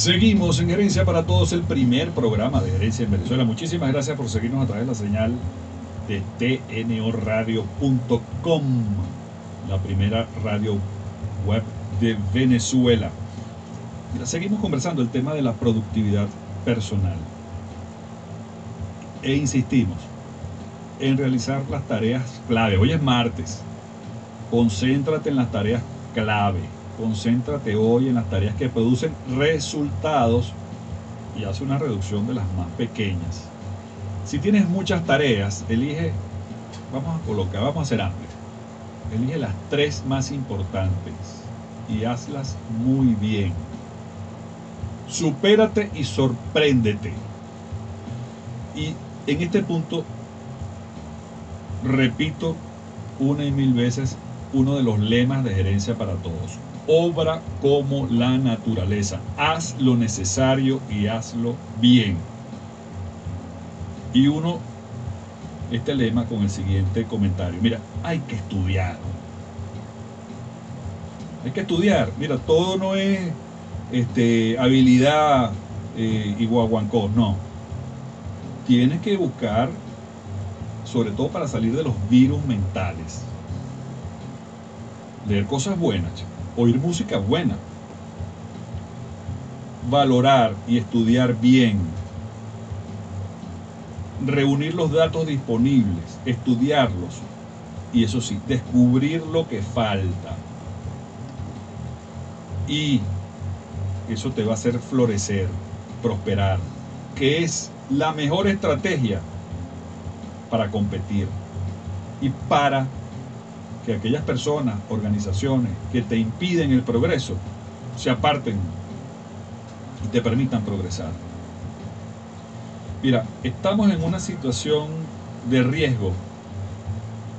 Seguimos en Gerencia para Todos, el primer programa de Gerencia en Venezuela. Muchísimas gracias por seguirnos a través de la señal de tnoradio.com, la primera radio web de Venezuela. Seguimos conversando el tema de la productividad personal. E insistimos en realizar las tareas clave. Hoy es martes. Concéntrate en las tareas clave Concéntrate hoy en las tareas que producen resultados y hace una reducción de las más pequeñas. Si tienes muchas tareas, elige, vamos a colocar, vamos a hacer amplio. Elige las tres más importantes y hazlas muy bien. Supérate y sorpréndete. Y en este punto, repito una y mil veces uno de los lemas de gerencia para todos obra como la naturaleza. Haz lo necesario y hazlo bien. Y uno, este lema con el siguiente comentario. Mira, hay que estudiar. Hay que estudiar. Mira, todo no es este, habilidad eh, y guaguancó, no. Tienes que buscar, sobre todo para salir de los virus mentales. Leer cosas buenas, chicos oír música buena, valorar y estudiar bien, reunir los datos disponibles, estudiarlos y eso sí, descubrir lo que falta. Y eso te va a hacer florecer, prosperar, que es la mejor estrategia para competir y para que aquellas personas, organizaciones que te impiden el progreso, se aparten y te permitan progresar. Mira, estamos en una situación de riesgo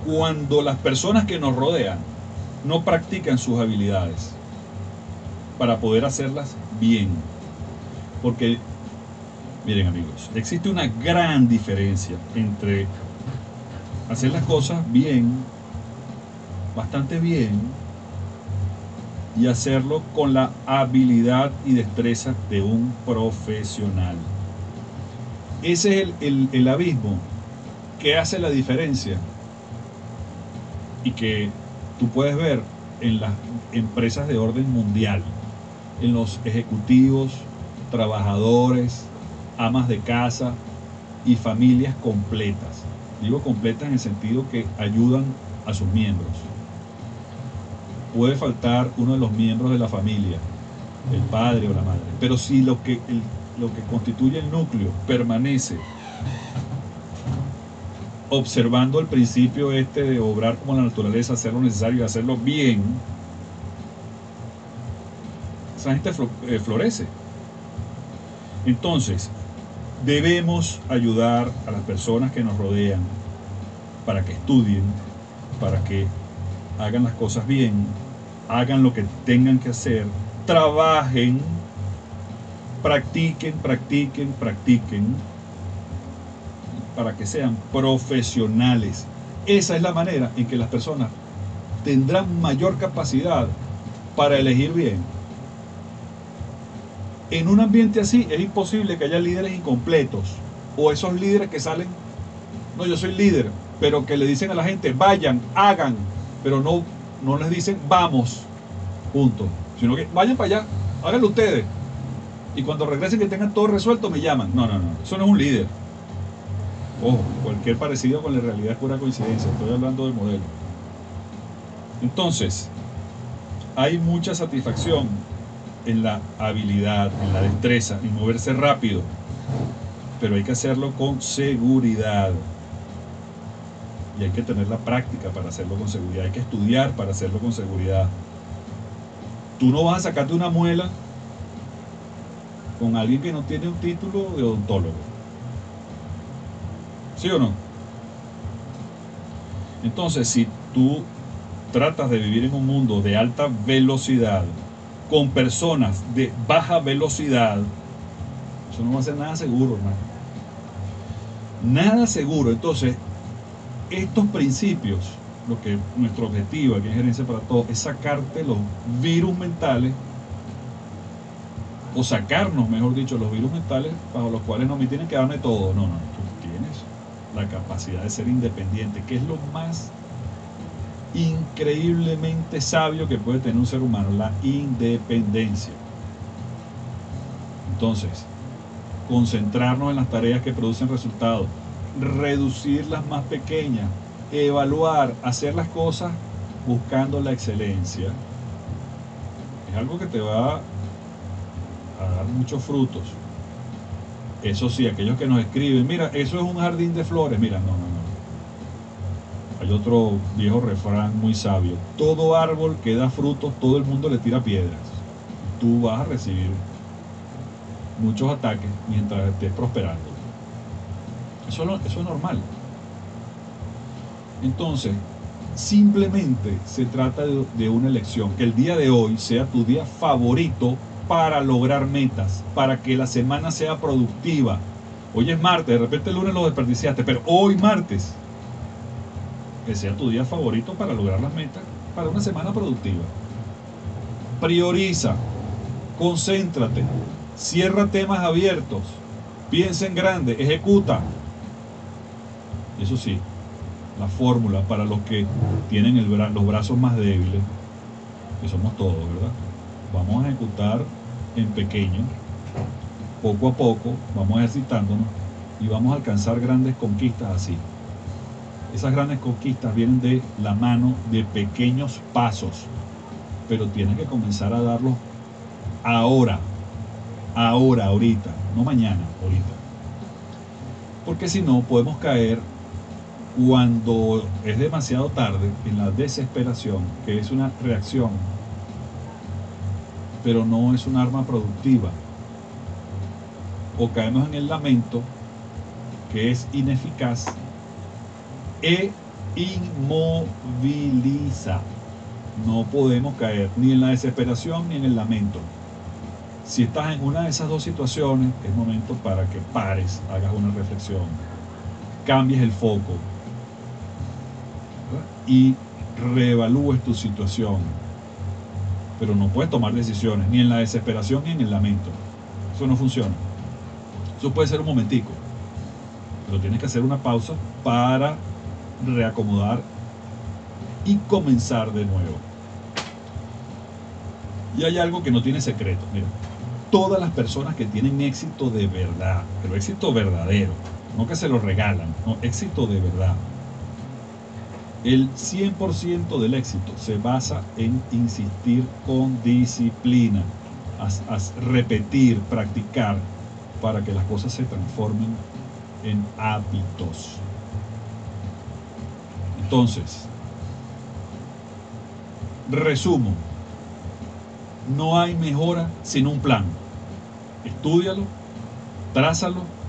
cuando las personas que nos rodean no practican sus habilidades para poder hacerlas bien. Porque, miren amigos, existe una gran diferencia entre hacer las cosas bien bastante bien y hacerlo con la habilidad y destreza de un profesional. Ese es el, abismo que hace la diferencia y que tú puedes ver en las empresas de orden mundial, en los ejecutivos, trabajadores, amas de casa y familias completas. Digo completas en el sentido que ayudan a sus miembros puede faltar uno de los miembros de la familia, el padre o la madre. Pero si lo que, lo que constituye el núcleo permanece observando el principio este de obrar como la naturaleza, hacer lo necesario y hacerlo bien, esa gente eh, florece. Entonces, debemos ayudar a las personas que nos rodean para que estudien, para que hagan las cosas bien, hagan lo que tengan que hacer, trabajen, practiquen, practiquen, practiquen, para que sean profesionales. Esa es la manera en que las personas tendrán mayor capacidad para elegir bien. En un ambiente así es imposible que haya líderes incompletos o esos líderes que salen, no, yo soy líder, pero que le dicen a la gente, vayan, hagan, pero no no les dicen vamos, punto, sino que vayan para allá, háganlo ustedes. Y cuando regresen que tengan todo resuelto, me llaman. No, no, no, eso no es un líder. Ojo, cualquier parecido con la realidad es pura coincidencia, estoy hablando de modelo. Entonces, hay mucha satisfacción en la habilidad, en la destreza, en moverse rápido, pero hay que hacerlo con seguridad y hay que tener la práctica para hacerlo con seguridad, hay que estudiar para hacerlo con seguridad. Tú no vas a sacarte una muela con alguien que no tiene un título de odontólogo. ¿Sí o no? Entonces, si tú tratas de vivir en un mundo de alta velocidad, con personas de baja velocidad, eso no va a ser nada seguro, hermano. Nada seguro. Entonces, estos principios, lo que nuestro objetivo aquí en Gerencia para Todos es sacarte los virus mentales o sacarnos, mejor dicho, los virus mentales bajo los cuales no me tienen que darme todo. No, no, tú tienes la capacidad de ser independiente, que es lo más increíblemente sabio que puede tener un ser humano, la independencia. Entonces, concentrarnos en las tareas que producen resultados, reducir las más pequeñas, evaluar, hacer las cosas buscando la excelencia, es algo que te va a dar muchos frutos. Eso sí, aquellos que nos escriben, mira, eso es un jardín de flores, mira, no, no, no. Hay otro viejo refrán muy sabio, todo árbol que da frutos, todo el mundo le tira piedras. Tú vas a recibir muchos ataques mientras estés prosperando. Eso, eso es normal. Entonces, simplemente se trata de, de, una elección, que el día de hoy sea tu día favorito para lograr metas, para que la semana sea productiva. Hoy es martes, de repente el lunes lo desperdiciaste, pero hoy martes, que sea tu día favorito para lograr las metas, para una semana productiva. Prioriza, concéntrate, cierra temas abiertos, piensa en grande, ejecuta. Eso sí, la fórmula para los que tienen los brazos más débiles, que somos todos, ¿verdad? Vamos a ejecutar en pequeño, poco a poco, vamos ejercitándonos y vamos a alcanzar grandes conquistas así. Esas grandes conquistas vienen de la mano de pequeños pasos, pero tienes que comenzar a darlos ahora, ahora, ahorita, no mañana, ahorita. Porque si no, podemos caer cuando es demasiado tarde en la desesperación, que es una reacción pero no es un arma productiva. O caemos en el lamento, que es ineficaz e inmoviliza. No podemos caer ni en la desesperación ni en el lamento. Si estás en una de esas dos situaciones, es momento para que pares, hagas una reflexión, cambies el foco y reevalúes tu situación pero no puedes tomar decisiones, ni en la desesperación ni en el lamento. Eso no funciona. Eso puede ser un momentico, pero tienes que hacer una pausa para reacomodar y comenzar de nuevo. Y hay algo que no tiene secreto. Mira, todas las personas que tienen éxito de verdad, pero éxito verdadero, no que se lo regalan, no, éxito de verdad, el 100% del éxito se basa en insistir con disciplina, a, repetir, practicar, para que las cosas se transformen en hábitos. Entonces, resumo, no hay mejora sin un plan. Estúdialo, trázalo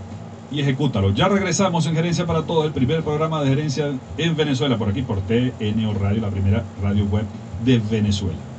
y ejecútalo. Ya regresamos en Gerencia para Todos, el primer programa de gerencia en Venezuela, por aquí por TNO Radio, la primera radio web de Venezuela.